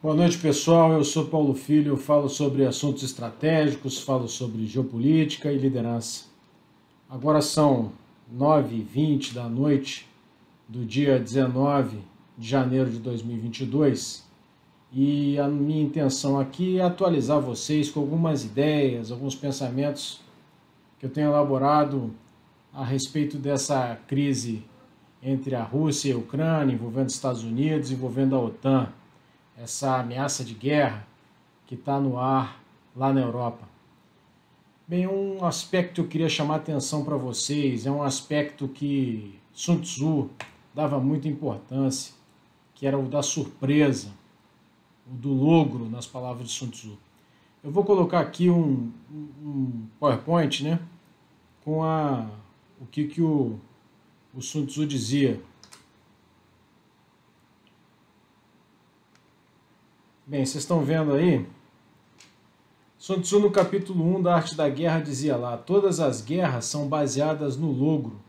Boa noite, pessoal. Eu sou Paulo Filho, falo sobre assuntos estratégicos, falo sobre geopolítica e liderança. Agora são 9h20 da noite do dia 19 de janeiro de 2022 e a minha intenção aqui é atualizar vocês com algumas ideias, alguns pensamentos que eu tenho elaborado a respeito dessa crise entre a Rússia e a Ucrânia, envolvendo os Estados Unidos, envolvendo a OTAN essa ameaça de guerra que está no ar lá na Europa. Bem, um aspecto que eu queria chamar a atenção para vocês é um aspecto que Sun Tzu dava muita importância, que era o da surpresa, o do logro, nas palavras de Sun Tzu. Eu vou colocar aqui um, um PowerPoint, né, com a, o que, que o, o Sun Tzu dizia Bem, vocês estão vendo aí? Sun Tzu, no capítulo 1 da Arte da Guerra, dizia lá: Todas as guerras são baseadas no logro.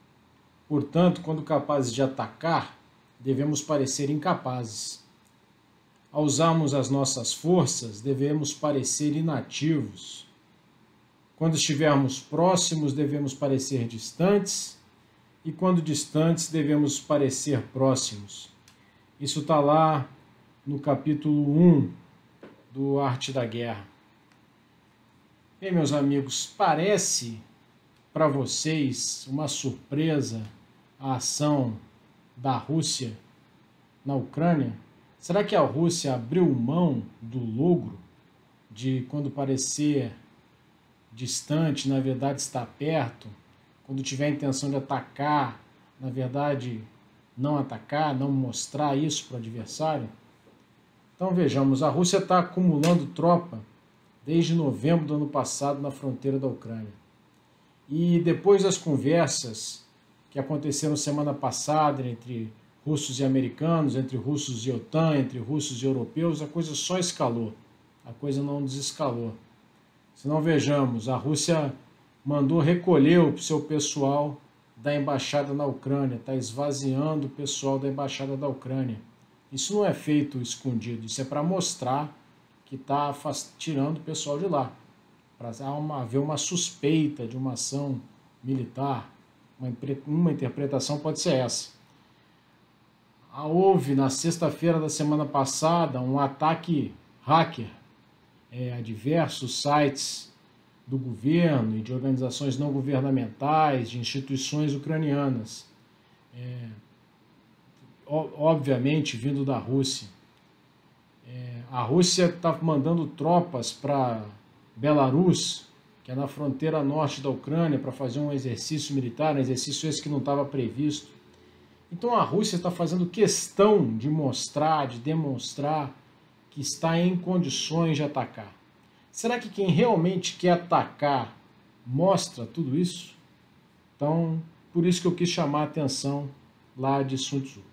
Portanto, quando capazes de atacar, devemos parecer incapazes. Ao usarmos as nossas forças, devemos parecer inativos. Quando estivermos próximos, devemos parecer distantes, e quando distantes, devemos parecer próximos. Isso está lá no capítulo 1 do Arte da Guerra. Bem, meus amigos, parece para vocês uma surpresa a ação da Rússia na Ucrânia? Será que a Rússia abriu mão do logro de quando parecer distante, na verdade está perto, quando tiver a intenção de atacar, na verdade não atacar, não mostrar isso para o adversário? Então vejamos, a Rússia está acumulando tropa desde novembro do ano passado na fronteira da Ucrânia. E depois das conversas que aconteceram semana passada entre russos e americanos, entre russos e OTAN, entre russos e europeus, a coisa só escalou, a coisa não desescalou. Se não vejamos, a Rússia mandou recolher o seu pessoal da embaixada na Ucrânia, está esvaziando o pessoal da embaixada da Ucrânia. Isso não é feito escondido, isso é para mostrar que está tirando o pessoal de lá, para haver uma suspeita de uma ação militar. Uma, uma interpretação pode ser essa. Ah, houve na sexta-feira da semana passada um ataque hacker é, a diversos sites do governo e de organizações não governamentais, de instituições ucranianas. É, obviamente vindo da Rússia. É, a Rússia está mandando tropas para Belarus, que é na fronteira norte da Ucrânia, para fazer um exercício militar, um exercício esse que não estava previsto. Então a Rússia está fazendo questão de mostrar, de demonstrar que está em condições de atacar. Será que quem realmente quer atacar mostra tudo isso? Então, por isso que eu quis chamar a atenção lá de Sun Tzu.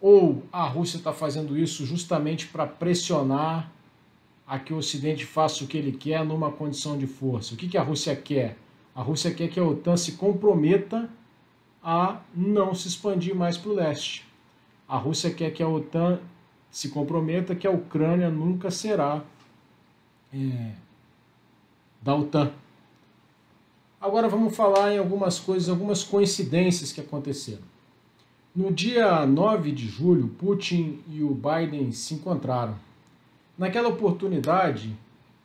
Ou a Rússia está fazendo isso justamente para pressionar a que o Ocidente faça o que ele quer numa condição de força? O que, que a Rússia quer? A Rússia quer que a OTAN se comprometa a não se expandir mais para o leste. A Rússia quer que a OTAN se comprometa que a Ucrânia nunca será é, da OTAN. Agora vamos falar em algumas coisas, algumas coincidências que aconteceram. No dia 9 de julho, Putin e o Biden se encontraram. Naquela oportunidade,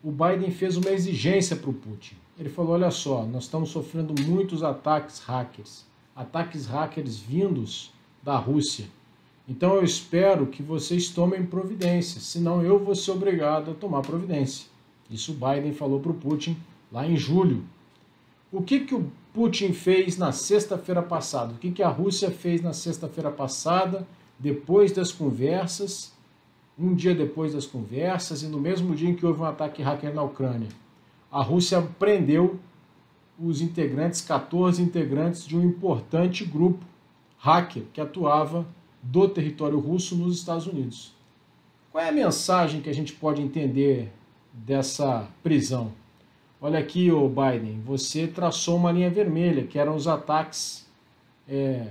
o Biden fez uma exigência para o Putin. Ele falou: Olha só, nós estamos sofrendo muitos ataques hackers, ataques hackers vindos da Rússia. Então eu espero que vocês tomem providências, senão eu vou ser obrigado a tomar providência. Isso o Biden falou para o Putin lá em julho. O que, que o Putin fez na sexta-feira passada? O que, que a Rússia fez na sexta-feira passada, depois das conversas, um dia depois das conversas e no mesmo dia em que houve um ataque hacker na Ucrânia? A Rússia prendeu os integrantes, 14 integrantes de um importante grupo hacker que atuava do território russo nos Estados Unidos. Qual é a mensagem que a gente pode entender dessa prisão? Olha aqui, o Biden, você traçou uma linha vermelha, que eram os ataques é,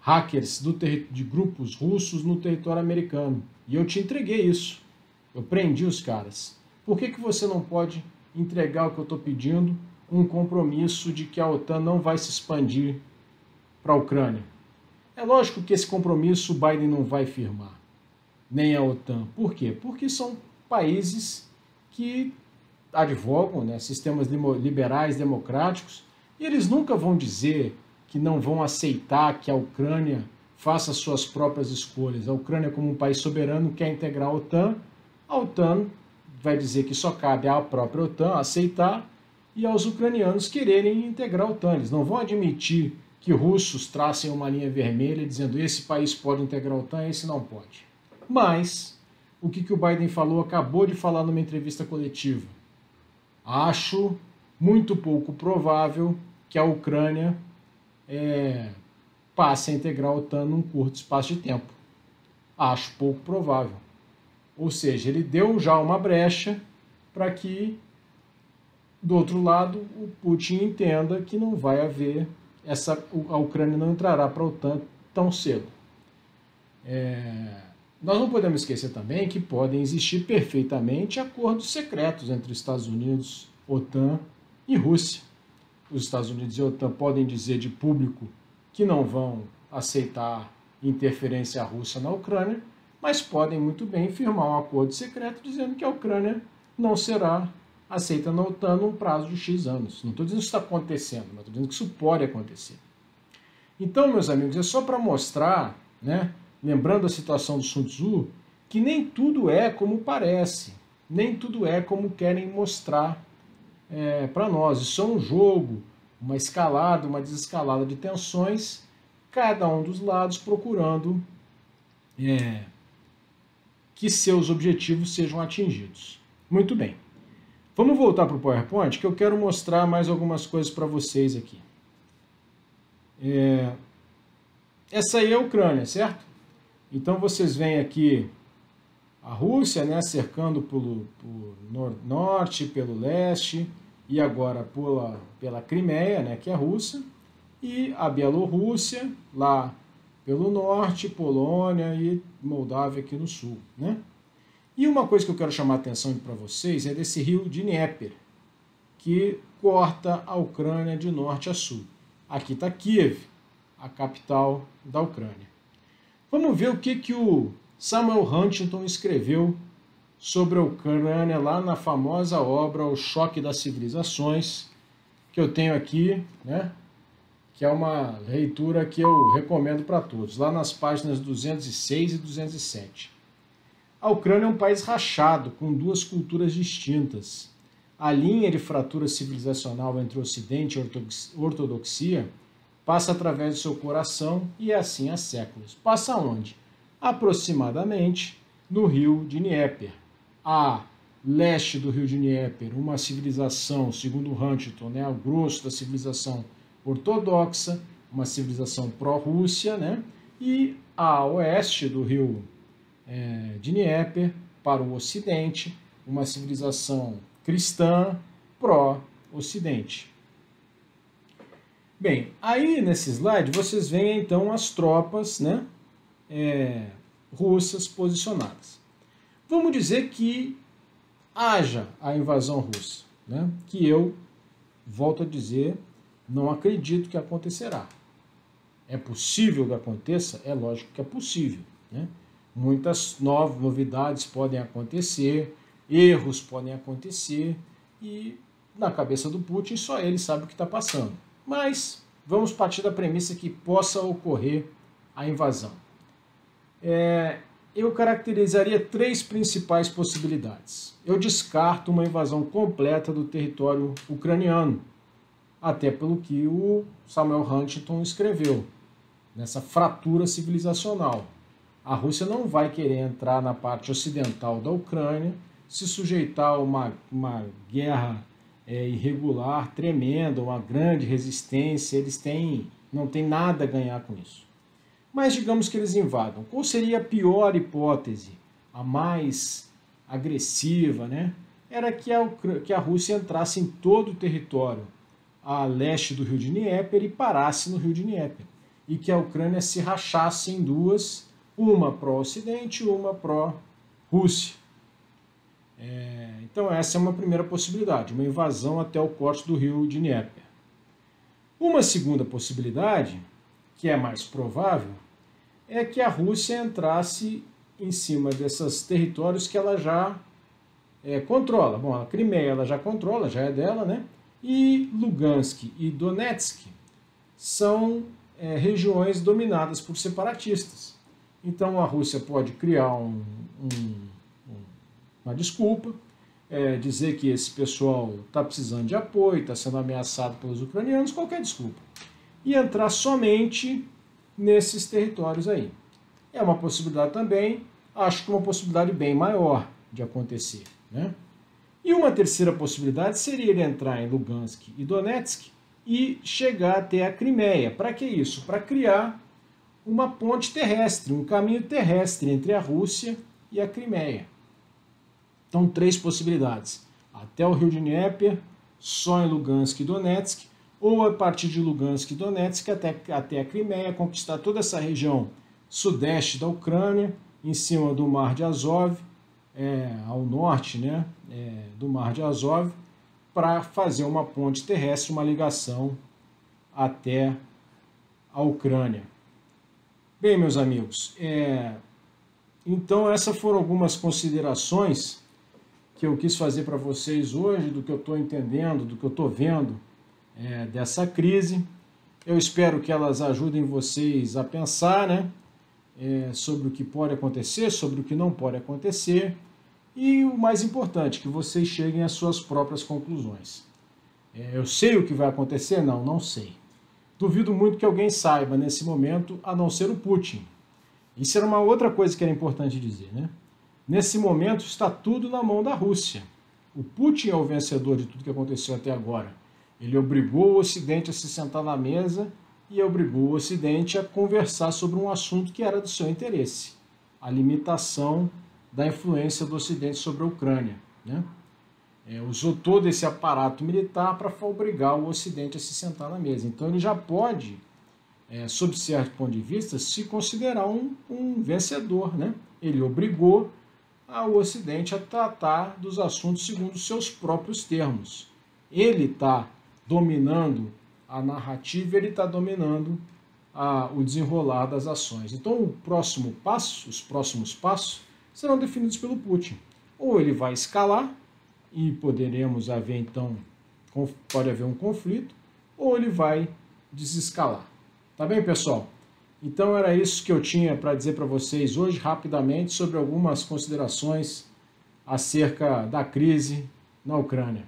hackers do de grupos russos no território americano. E eu te entreguei isso. Eu prendi os caras. Por que, que você não pode entregar o que eu estou pedindo, um compromisso de que a OTAN não vai se expandir para a Ucrânia? É lógico que esse compromisso o Biden não vai firmar, nem a OTAN. Por quê? Porque são países que advogam né, sistemas liberais democráticos e eles nunca vão dizer que não vão aceitar que a Ucrânia faça suas próprias escolhas. A Ucrânia, como um país soberano, quer integrar a OTAN. A OTAN vai dizer que só cabe à própria OTAN aceitar e aos ucranianos quererem integrar a OTAN. Eles não vão admitir que russos tracem uma linha vermelha dizendo esse país pode integrar a OTAN, esse não pode. Mas o que, que o Biden falou, acabou de falar numa entrevista coletiva. Acho muito pouco provável que a Ucrânia é, passe a integrar a OTAN num curto espaço de tempo. Acho pouco provável. Ou seja, ele deu já uma brecha para que, do outro lado, o Putin entenda que não vai haver essa, a Ucrânia não entrará para a OTAN tão cedo. É, nós não podemos esquecer também que podem existir perfeitamente acordos secretos entre Estados Unidos, OTAN e Rússia. Os Estados Unidos e OTAN podem dizer de público que não vão aceitar interferência russa na Ucrânia, mas podem muito bem firmar um acordo secreto dizendo que a Ucrânia não será aceita na OTAN num prazo de X anos. Não estou dizendo que isso está acontecendo, mas estou dizendo que isso pode acontecer. Então, meus amigos, é só para mostrar, né, lembrando a situação do Sun Tzu, que nem tudo é como parece, nem tudo é como querem mostrar é, para nós. Isso é um jogo, uma escalada, uma desescalada de tensões, cada um dos lados procurando é, que seus objetivos sejam atingidos. Muito bem. Vamos voltar para o PowerPoint, que eu quero mostrar mais algumas coisas para vocês aqui. É... Essa aí é a Ucrânia, certo? Então vocês veem aqui a Rússia, né, cercando pelo, pelo norte, pelo leste e agora pela, pela Crimeia, né, que é Rússia, e a Bielorrússia lá pelo norte, Polônia e Moldávia aqui no sul, né? E uma coisa que eu quero chamar a atenção para vocês é desse rio Dnieper, que corta a Ucrânia de norte a sul. Aqui está Kiev, a capital da Ucrânia. Vamos ver o que, que o Samuel Huntington escreveu sobre a Ucrânia lá na famosa obra O Choque das Civilizações, que eu tenho aqui, né? que é uma leitura que eu recomendo para todos, lá nas páginas 206 e 207. A Ucrânia é um país rachado, com duas culturas distintas. A linha de fratura civilizacional entre Ocidente e ortodoxia passa através do seu coração e é assim há séculos. Passa onde? Aproximadamente no rio de Dnieper. A leste do rio de Dnieper, uma civilização, segundo Huntington, né, o grosso da civilização ortodoxa, uma civilização pró-Rússia, né, e a oeste do rio é, Dnieper para o Ocidente, uma civilização cristã pró-Ocidente. Bem, aí nesse slide vocês veem então as tropas né, é, russas posicionadas. Vamos dizer que haja a invasão russa, né, que eu, volto a dizer, não acredito que acontecerá. É possível que aconteça? É lógico que é possível. Né? muitas novas novidades podem acontecer, erros podem acontecer e na cabeça do Putin só ele sabe o que está passando. Mas vamos partir da premissa que possa ocorrer a invasão. É, eu caracterizaria três principais possibilidades. Eu descarto uma invasão completa do território ucraniano, até pelo que o Samuel Huntington escreveu, nessa fratura civilizacional a Rússia não vai querer entrar na parte ocidental da Ucrânia, se sujeitar a uma, uma guerra é, irregular, tremenda, uma grande resistência, eles têm, não têm nada a ganhar com isso. Mas digamos que eles invadam. Qual seria a pior hipótese, a mais agressiva, né? Era que a, que a Rússia entrasse em todo o território a leste do rio de Dnieper e parasse no rio de Dnieper. e que a Ucrânia se rachasse em duas, uma pró-Ocidente e uma pró-Rússia. É, então essa é uma primeira possibilidade, uma invasão até o corte do rio Dnieper. Uma segunda possibilidade, que é mais provável, é que a Rússia entrasse em cima desses territórios que ela já é, controla. Bom, a Crimeia ela já controla, já é dela, né? E Lugansk e Donetsk são é, regiões dominadas por separatistas. Então a Rússia pode criar um, um, uma desculpa, é, dizer que esse pessoal está precisando de apoio, está sendo ameaçado pelos ucranianos, qualquer desculpa, e entrar somente nesses territórios aí. É uma possibilidade também, acho que uma possibilidade bem maior de acontecer. Né? E uma terceira possibilidade seria ele entrar em Lugansk e Donetsk e chegar até a Crimeia. Para que isso? Para criar uma ponte terrestre, um caminho terrestre entre a Rússia e a Crimeia. Então, três possibilidades. Até o rio de Dnieper, só em Lugansk e Donetsk, ou a partir de Lugansk e Donetsk até, até a Crimeia, conquistar toda essa região sudeste da Ucrânia, em cima do Mar de Azov, é, ao norte né, é, do Mar de Azov, para fazer uma ponte terrestre, uma ligação até a Ucrânia. Bem, meus amigos, é, então essas foram algumas considerações que eu quis fazer para vocês hoje, do que eu estou entendendo, do que eu estou vendo é, dessa crise. Eu espero que elas ajudem vocês a pensar né, é, sobre o que pode acontecer, sobre o que não pode acontecer e o mais importante, que vocês cheguem às suas próprias conclusões. É, eu sei o que vai acontecer? Não, não sei. Duvido muito que alguém saiba nesse momento, a não ser o Putin. Isso era uma outra coisa que era importante dizer, né? Nesse momento está tudo na mão da Rússia. O Putin é o vencedor de tudo que aconteceu até agora. Ele obrigou o Ocidente a se sentar na mesa e obrigou o Ocidente a conversar sobre um assunto que era do seu interesse: a limitação da influência do Ocidente sobre a Ucrânia. Né? É, usou todo esse aparato militar para obrigar o Ocidente a se sentar na mesa. Então ele já pode, é, sob certo ponto de vista, se considerar um, um vencedor. Né? Ele obrigou ao Ocidente a tratar dos assuntos segundo seus próprios termos. Ele está dominando a narrativa, ele está dominando a, o desenrolar das ações. Então, o próximo passo, os próximos passos, serão definidos pelo Putin. Ou ele vai escalar e poderemos haver então pode haver um conflito, ou ele vai desescalar. Tá bem, pessoal? Então era isso que eu tinha para dizer para vocês hoje, rapidamente, sobre algumas considerações acerca da crise na Ucrânia.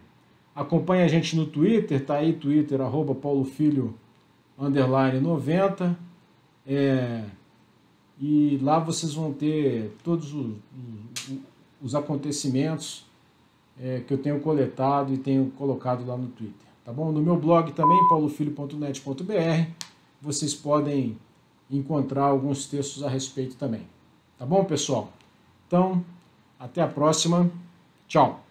Acompanhe a gente no Twitter, tá aí Twitter, arroba paulofilho, underline 90. É, e lá vocês vão ter todos os, os acontecimentos é, que eu tenho coletado e tenho colocado lá no Twitter. Tá bom? No meu blog também, paulofilho.net.br, vocês podem encontrar alguns textos a respeito também. Tá bom, pessoal? Então, até a próxima. Tchau.